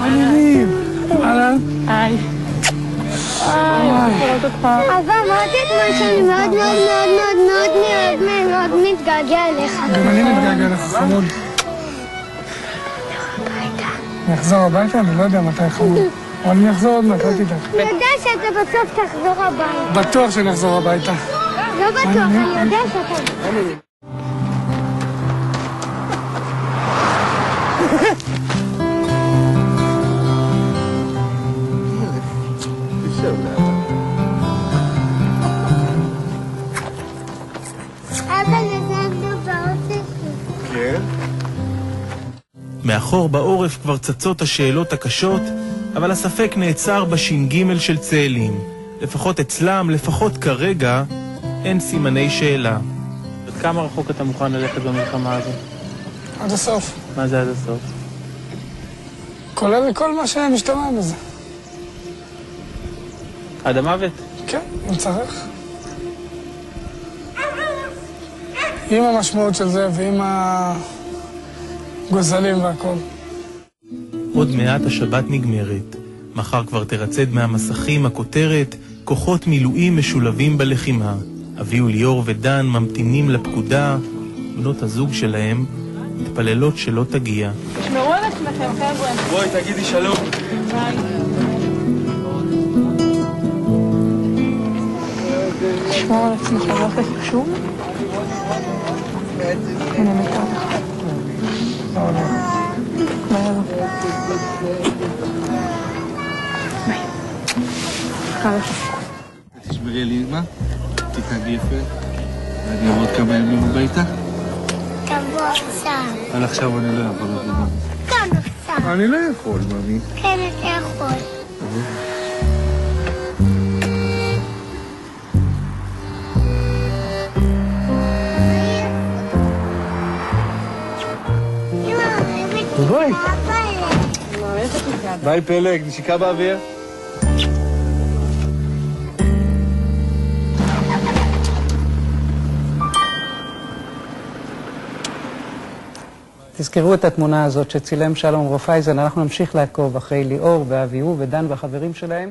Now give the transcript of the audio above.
הנינים! אהלן? היי. אבל אמרתי אתמול שאני מאוד מאוד מאוד מאוד מאוד מאוד מאוד מתגעגע אליך. גם אני מתגעגע לך, חמוד. אני אחזור הביתה? אני לא יודע מתי חמוד. אבל אני אחזור עוד מעט, אל תדאג. אני יודע שאתה בסוף תחזור הביתה. בטוח שאני אחזור הביתה. לא בטוח, אני יודע שאתה... באוטו. מאחור בעורף כבר צצות השאלות הקשות, אבל הספק נעצר בש"ג של צאלים. לפחות אצלם, לפחות כרגע, אין סימני שאלה. עד כמה רחוק אתה מוכן ללכת במלחמה הזאת? עד הסוף. מה זה עד הסוף? כולל כל מה שמשתמע בזה. עד המוות? כן, אם צריך. עם המשמעות של זה ועם הגוזלים והכל. עוד מעט השבת נגמרת. מחר כבר תרצד מהמסכים הכותרת כוחות מילואים משולבים בלחימה. אבי וליאור ודן ממתינים לפקודה, בנות הזוג שלהם מתפללות שלא תגיע. תשמרו על עצמכם, חבר'ה. בואי תגידי שלום. תשמור על עצמך, לא חשוב. מחכה לך. תשמרי על אימא, תתנהגי יפה. ואני אעבור עוד כמה ימים הביתה. תבוא עכשיו. אבל עכשיו אני לא יכול לבוא. כאן עכשיו. אני לא יכול, ממי. כן, אתה יכול. בואי. ביי פלג, נשיקה באוויר. תזכרו את התמונה הזאת שצילם שלום רופאייזן, אנחנו נמשיך לעקוב אחרי ליאור ואביהו ודן והחברים שלהם.